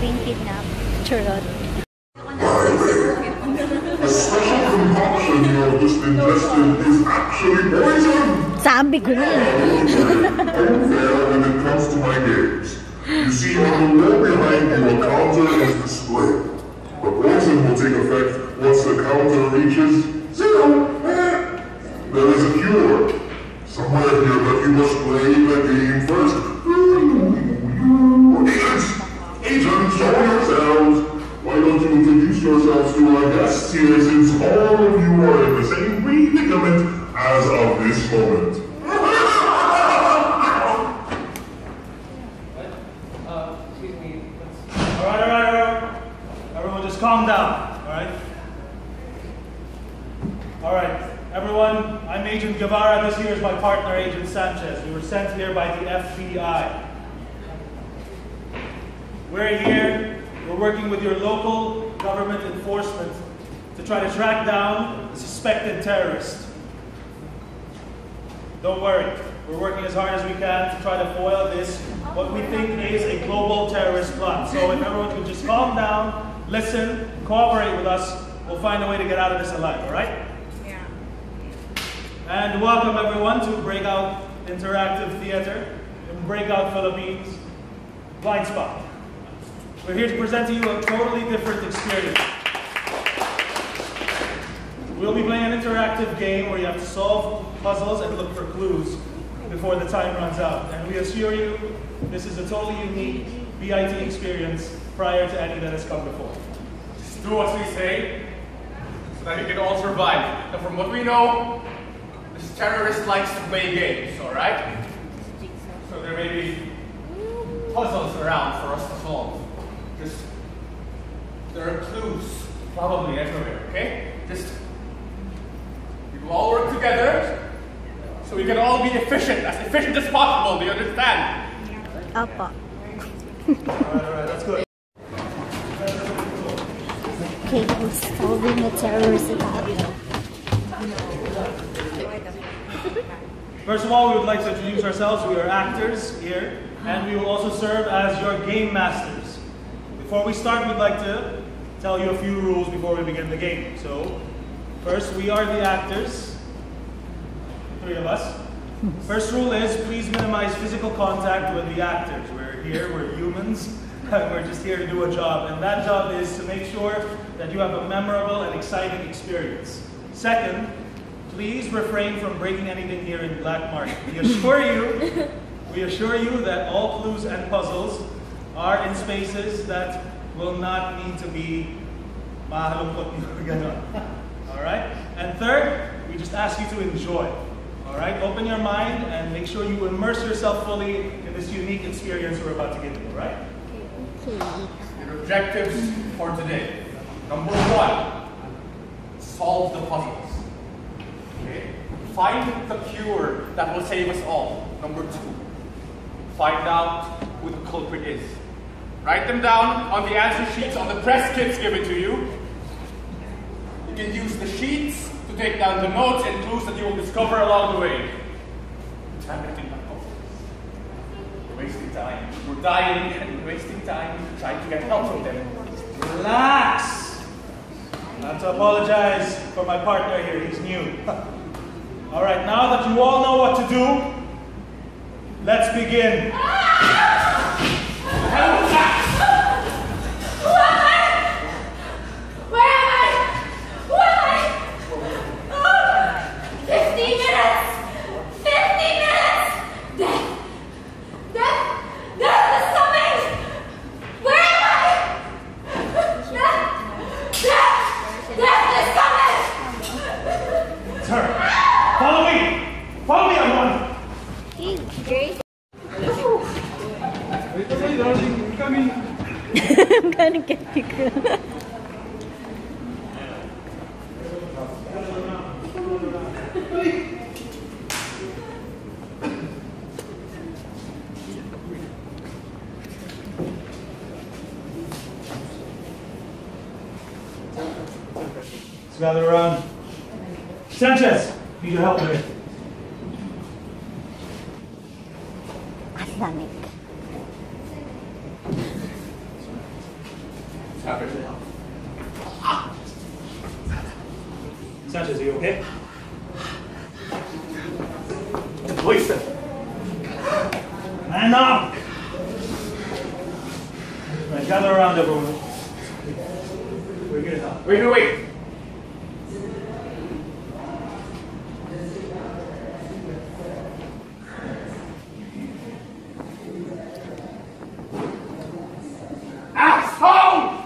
being kidnapped. Charot. A special concoction you have just ingested is actually poison! Sabi ko na yun. Unfair when it comes to my games. You see, on the wall behind you, a counter is displayed. The poison will take effect once the counter reaches zero. There is a cure. Somewhere here, but you must play the game first. Yourselves to our guests here since all of you are in the same predicament as of this moment? Uh, excuse me. All right, all right, all right. Everyone, just calm down. All right. All right, everyone. I'm Agent Guevara. This here is my partner, Agent Sanchez. We were sent here by the FBI. We're here. We're working with your local government enforcement to try to track down the suspected terrorist. Don't worry. We're working as hard as we can to try to foil this, what we think is a global terrorist plot. So if everyone could just calm down, listen, cooperate with us, we'll find a way to get out of this alive, all right? Yeah. And welcome everyone to Breakout Interactive Theater in Breakout Philippines Blindspot. We're here to present to you a totally different experience. We'll be playing an interactive game where you have to solve puzzles and look for clues before the time runs out. And we assure you, this is a totally unique BIT experience prior to any that has come before. Just do what we say, so that we can all survive. And from what we know, this terrorist likes to play games, alright? So there may be puzzles around for us to solve. Just, there are clues probably everywhere, okay? Just, we all work together, so we can all be efficient, as efficient as possible, do you understand? Opo. All right, all right, that's good. Okay, we're solving a terrorist attack. First of all, we would like to introduce ourselves. We are actors here, and we will also serve as your game masters. Before we start, we'd like to tell you a few rules before we begin the game. So, first, we are the actors, three of us. First rule is please minimize physical contact with the actors. We're here, we're humans, and we're just here to do a job. And that job is to make sure that you have a memorable and exciting experience. Second, please refrain from breaking anything here in Black Market. We assure you, we assure you that all clues and puzzles are in spaces that will not need to be mahalungkot nyo, ganon. All right? And third, we just ask you to enjoy. All right? Open your mind and make sure you immerse yourself fully in this unique experience we're about to give you, all right? Your objectives for today. Number one, solve the puzzles. Okay? Find the cure that will save us all. Number two, find out who the culprit is. Write them down on the answer sheets on the press kits given to you. Can use the sheets to take down the notes and clues that you will discover along the way. Time to think about We're wasting time. We're dying and we're wasting time trying to get help from them. Relax! Not to apologize for my partner here, he's new. all right, now that you all know what to do, let's begin am I? Who am I? Oh, 50 minutes! 50 minutes! Death! Death! Death is coming! Where am I? Death! Death! Death is coming! It's her. Follow me! Follow me, everyone! Hey, Grace. I'm gonna get you. Let's gather around. Um, Sanchez, need your help here. Islamic. Stop it. Sanchez, are you okay? Wasted. Man up! Right, gather around everyone. We're here now. Wait, wait, wait. Asshole!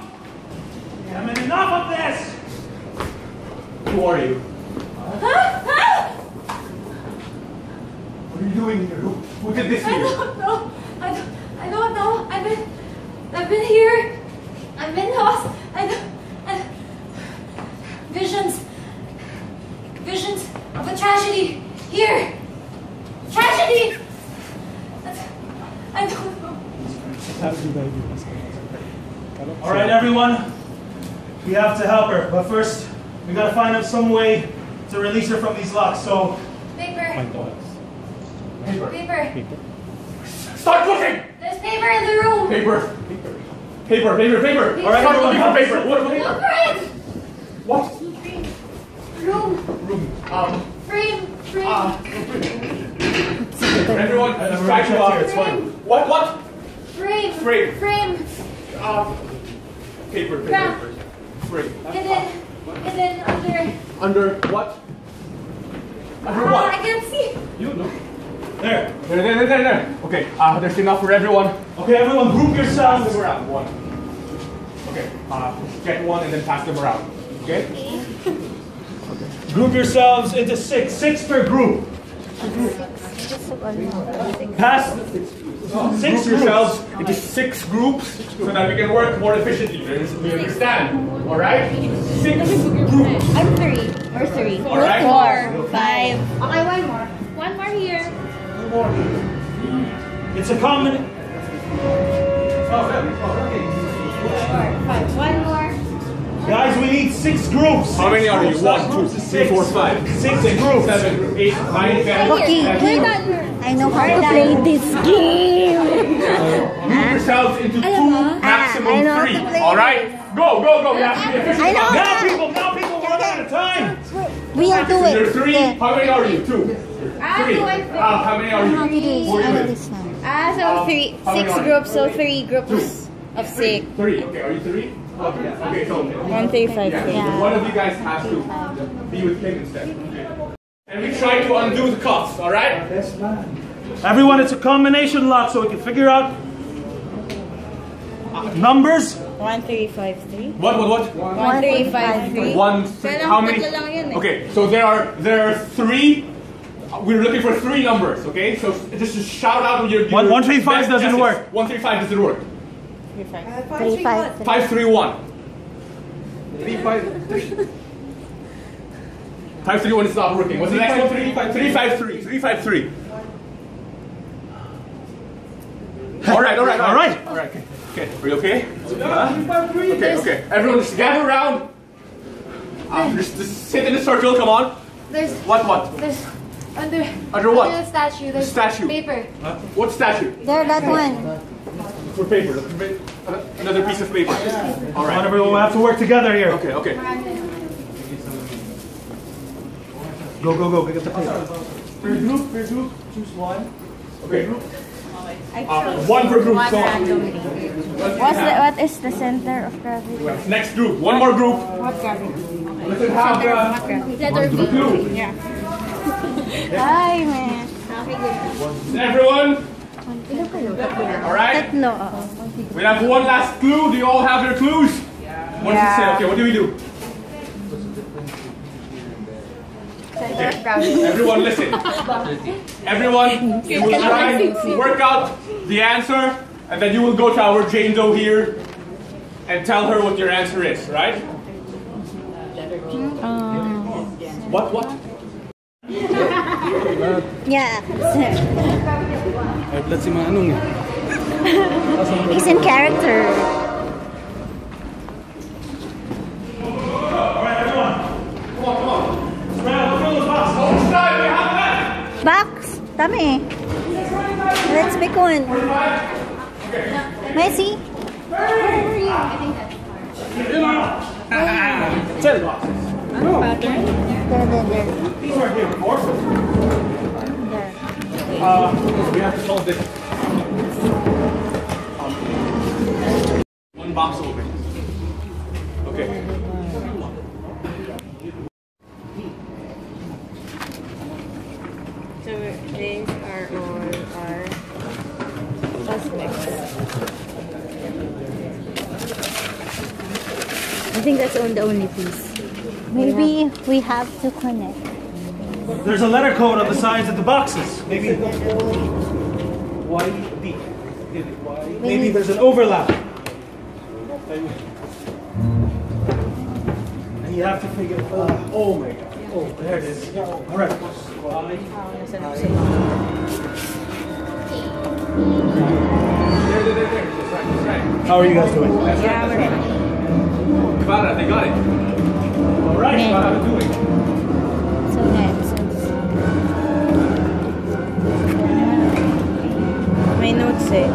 I mean, enough of this! Who are you? Huh? Huh? What are you doing here? Who, who did this to I you? don't know. I don't, I don't know. I've been, I've been here. I've been lost. I don't, I, visions, visions of a tragedy here. Tragedy. I don't know. All right, everyone. We have to help her, but first, we gotta find out some way to release her from these locks. So, Paper. Paper. Paper. Paper. Start looking! There's paper in the room. Paper. Paper, paper, paper. Paper! All right, Start everyone, looking help for paper. look What, Look what, for it. what? Room. Room. Um, Frame. Frame. uh, everyone, we're try to, gonna here, uh, it's fine. what, what? frame. Frame. Frame. Uh, paper, paper, Grab. paper. Frame. Hidden. Hidden under. Under what? Under what? I can't see. you know. There. There, there, there, there, there. Okay, uh, there's enough for everyone. Okay, everyone, group Pass yourselves. them around. One. Okay, uh, get one and then pass them around. Okay? Group yourselves into six. Six per group. Pass. Six Group yourselves into six groups so that we can work more efficiently. We understand? All right? Six groups. I'm three. Or three. All right? Four. Five. Oh, okay, one more. One more here. One more. It's a common. Oh, five. One more. Guys, we need six groups. How many are you? Six One, groups. Six. three, four, five. Six groups. Seven, eight, nine, ten. Okay, eleven. I know how to play this game. Group yourselves into two, Ah, maximum three. All right? Go, go, go. We have to be efficient. I know. Now, people, now, people, we're running out of time. We'll do You're three. How many are you? Two. Ah, Three. two and. Uh, how many are I how to you? do this. Who are I you know with? this one. Ah, so three, six groups, so three groups of six. Three. Okay, are you three? Okay, okay so. One, three, five, Yeah. Yeah. one of you guys has to be with him instead. Okay. And we try to undo the cuffs, alright? Everyone, it's a combination lock, so we can figure out numbers. One, three, five, three. What, what, what? One, three, five, three. One, three, how many? tatlo lang yun eh. Okay, so there are there are three. We're looking for three numbers, okay? So just shout out your. your One- one, three, five best doesn't guesses. work. One three five doesn't work. Three, five. Three, five, three. Five three one. Three five three. Five three one is not working. What's the next one? Three five three five three. Three five three. All right, all right, All right. all right. Okay, okay. Are you okay? Huh? Okay, okay. Everyone, just gather around. Uh, just, just sit in a circle. Come on. There's What? What? there's under Under what? under the statue. There's Statue. paper. What statue? There, that one. For paper. Look for pa- Another piece of paper. All Come on, right. everyone, we have to work together here. Okay, okay. Go, go, go, get the paper. Per group, per group, choose one. Okay. Uh, one per group. Go on. What's the, what is the center of gravity? Next group. One more group. What gravity? Let's have uh, Letter B. Yeah. Hi, man. Everyone. All right. No. uh, We have one last clue. Do you all have your clues? Yeah. What does it say? Okay, what do we do? Gravity. Everyone listen. Everyone, you will try and work out the answer, and then you will go to our Jane Doe here and tell her what your answer is, right? What, what? Yeah. Let's see Manong eh. He's in character. All right, everyone. Come on, come on. Spread out, fill those boxes. Don't try, we have that! Box. Dami. Let's pick one. Messi. I think that's Ten boxes. There, there, there. These weren't here before. There. Uh, we have to solve this. One box open. Okay. So these are all our suspects. I think that's on the only piece. Maybe we have to connect. There's a letter code on the sides of the boxes. Maybe Y D. Maybe there's an overlap. And you have to figure. Uh, oh my god. Oh, there it is. All right. There, there, there, there. That's right, that's right. How are you guys doing? That's right, that's right. Got it, they got it. All right. Yeah. How to do it. So next. Eh.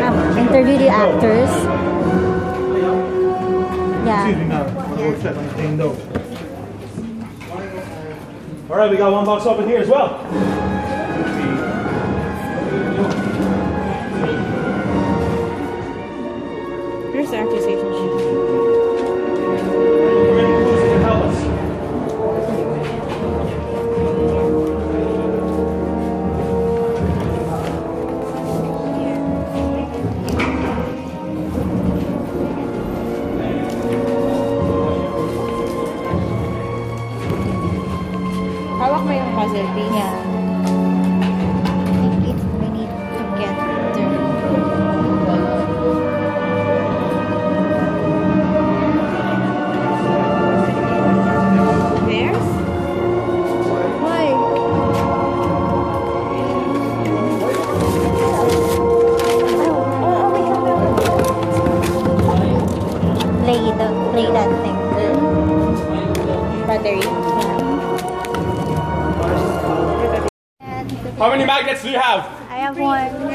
Ah, interview the actors. Yeah. All right, we got one box open here as well.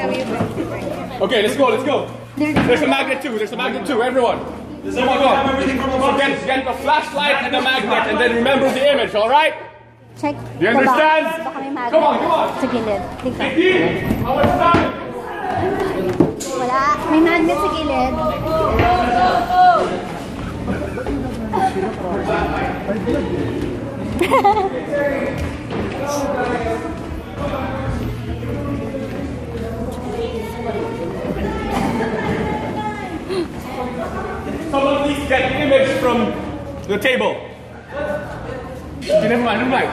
Okay, let's go, let's go. There's a magnet too, there's a magnet too, everyone. Does Come on, everyone have everything from the So get, get a flashlight and a magnet and then remember the image, alright? Check You the understand? box. Baka may magnet Come on, come on. Sa gilid. Tignan. 15! How much time? Wala. May magnet sa gilid. Someone please get the image from the table. Okay, never mind, never mind.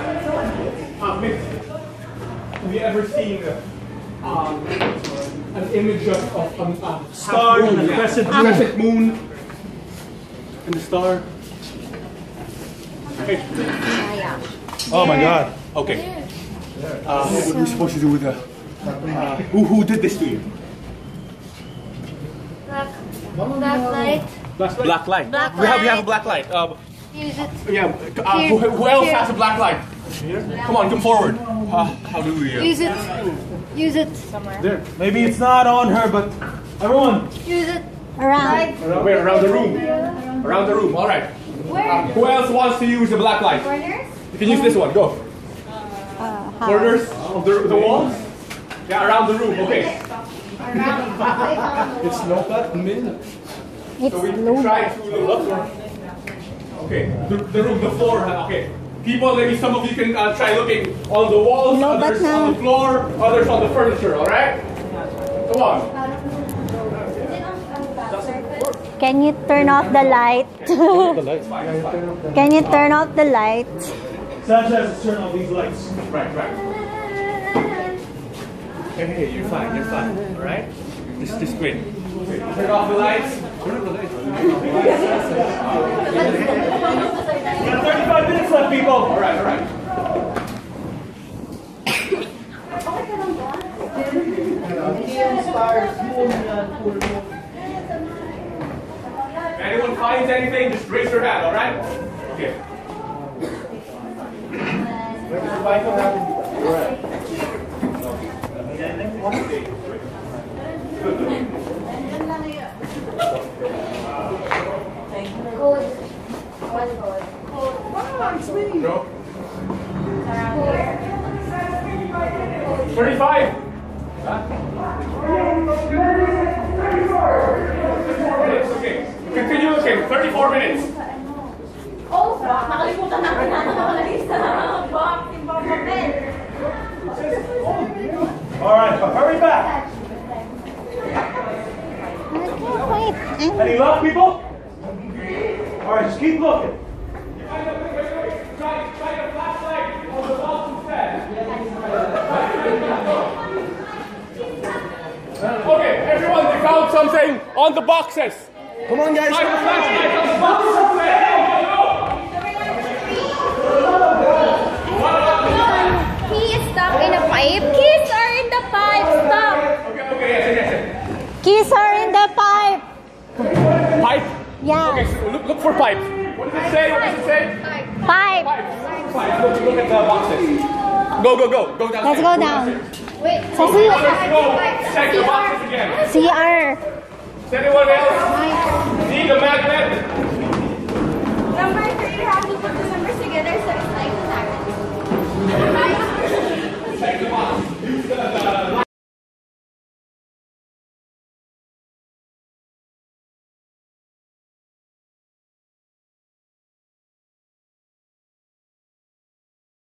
Uh, have you ever seen um, an image of, of um, uh, Star half and moon, a yeah. crescent moon. crescent moon and the star? Okay. Oh my god. Okay. Uh, what are we supposed to do with the? Uh, who who did this to you? Black, black light. Black light. Black we have we have a black light. Um, Use it. yeah. Uh, who, who else Here. has a black light? Come on, come forward. Uh, how do we? Uh, Use it. Use it. There. Maybe it's not on her, but everyone. Use it. Around. around, wait, around the room. Around the room. All right. Uh, who else wants to use the black light? Corners? You can use this one. Go. Uh. Corners of the, the walls. Yeah, around the room. Okay. It's not that min. It's So we low. try to look. Okay. The, the room, the floor. Okay. People, maybe some of you can uh, try looking on the walls, No, others on the floor, others on the furniture. All right. Come on. Can you turn off the light? Can you turn off the light? Sanchez, turn off these lights. Right, right. Hey, you're fine, you're fine, all right? Just, just wait. Turn off the lights. Turn off the lights. We got 35 minutes left, people. All right, all right. If anyone finds anything, just raise your hand, all right? Okay. Go. 35. Minutes, okay. Continue looking. 34 minutes. Oh, nakalimutan natin na nakalagay sa box, yung box papel. All right, hurry back. Wait. I'm- Any luck, people? All right, just keep looking. Okay, everyone, they found something on the boxes. Come on, guys. Shine a flashlight on the boxes. He is stuck in a pipe. Keys are in the pipe. Stop. Okay, okay, yes, yes, yes. Keys are in the pipe. Pipe? Yeah. Okay, so look, look for pipe. What does it say? What does it say? Pipe. Pipe. Pipe. Look, at the boxes. Go, go, go. Go down. Let's go down. Wait. Let's. Let's go. Check the boxes again. CR. Does anyone else need a magnet? Number three, you have to put the numbers together so. Check the box.